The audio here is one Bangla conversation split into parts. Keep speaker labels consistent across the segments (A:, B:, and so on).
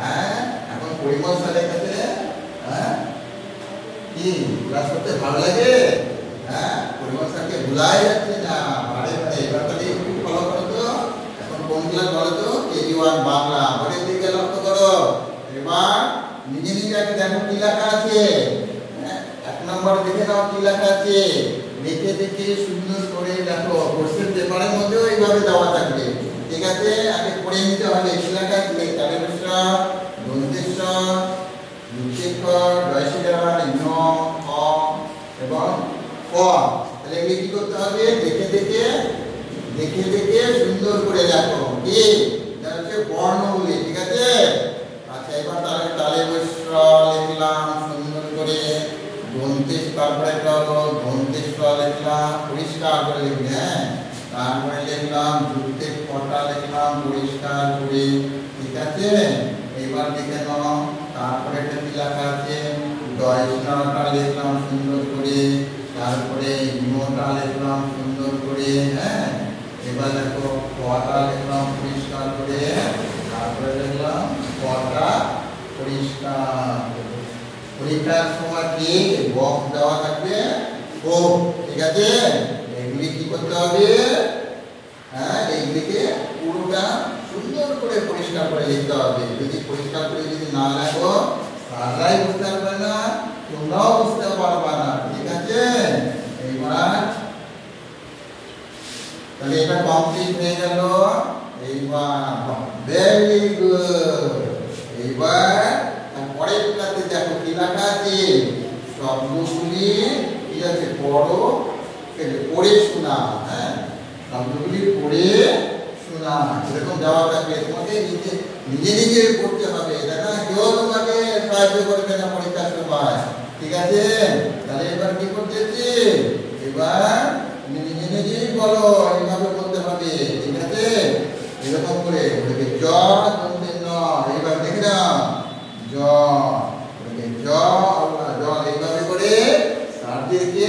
A: হ্যাঁ এখন পরিমল কাছে হ্যাঁ? হ্যাঁ ভুলাই যাচ্ছে না, বারে বারে, এবার তাহলে একটু এখন কোন ক্লাস তো? কেজি ওয়ান বাংলা ঘরের দিকে লক্ষ্য করো। এবার নিজে নিজে দেখো কি লেখা আছে। নম্বর দেখে নাও কি লেখা আছে। দেখে দেখে সুন্দর করে দেখো কোর্সের পেপারের মধ্যেও এইভাবে দেওয়া থাকবে। ঠিক আছে? আগে পড়ে নিতে হবে। ন ক এবং তাহলে কি করতে হবে? দেখে দেখে দেখে দেখে সুন্দর করে দেখো ঠিক আছে? আচ্ছা এবার তাহলে তালে বৈশ্র লিখলাম, সুন্দর করে। দন্তেশ তারপরে একটা হলো দন্তেশ্ব লিখলাম পরিষ্কার করে লিখবে হ্যাঁ তারপরে লিখলাম যুক্তের কটা লিখলাম পরিষ্কার করে ঠিক আছে এবার দেখে নাও তারপরে একটা কি লেখা আছে দয়স্নটা লিখলাম সুন্দর করে তারপরে ইমোটা লিখলাম সুন্দর করে হ্যাঁ এবার দেখো কটা লিখলাম পরিষ্কার করে তারপরে লিখলাম কটা পরিষ্কার পরীক্ষার সময় কি বক্স দেওয়া থাকবে। ও ঠিক আছে? এগুলি কি করতে হবে? হ্যাঁ এইগুলিকে পুরোটা সুন্দর করে পরিষ্কার করে লিখতে হবে। যদি পরিষ্কার করে যদি না লেখো তারাই বুঝতে পারবে না, তোমরাও বুঝতে পারবে না, ঠিক আছে? এইবার, তাহলে এটা কমপ্লিট হয়ে গেল। এইবার ভেরি গুড এইবার পরের ক্লাসে দেখো কি লেখা আছে শব্দগুলি কি আছে পড়ো পড়ে শোনা হ্যাঁ? শব্দগুলি পড়ে শোনা এরকম দেওয়া থাকবে। তোমাকে নিজে নিজে নিজে পড়তে হবে। দেখা কেউ তোমাকে সাহায্য করবে না পরীক্ষার সময় ঠিক আছে? তাহলে এবার কি করতেছি এবার নিজে নিজেই বলো, এইভাবে বলতে হবে। ঠিক আছে? এরকম করে। ওটাকে জ বলতে ন এবার দেখে নাও জ ওটাকে জ আল্লাহ জ এইভাবে করে স্যারদেরকে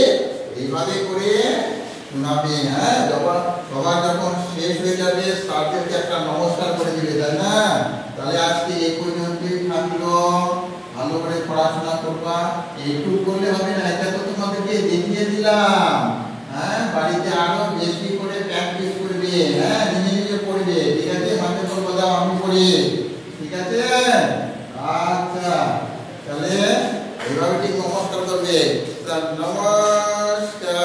A: শোনাবে হ্যাঁ যখন সবার যখন শেষ হয়ে যাবে, স্যারদেরকে একটা নমস্কার করে দিবে, তাই না? তাহলে আজকে এই পর্যন্তই থাকল ভালো করে পড়াশোনা করবা। একটু করলে হবে না, এটা তো তোমাদেরকে দেখিয়ে দিলাম। হ্যাঁ বাড়িতে আরও বেশি করে প্র্যাকটিস করবে হ্যাঁ নিজে নিজে পড়বে। ঠিক আছে? মাকে বলব, দাও, আমি পড়ি। ঠিক আছে? আচ্ছা তাহলে এইভাবে ঠিক নমস্কার করবে। নমস্কার।